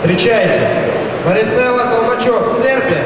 Встречайте. Марисела Толмачев, Сербия.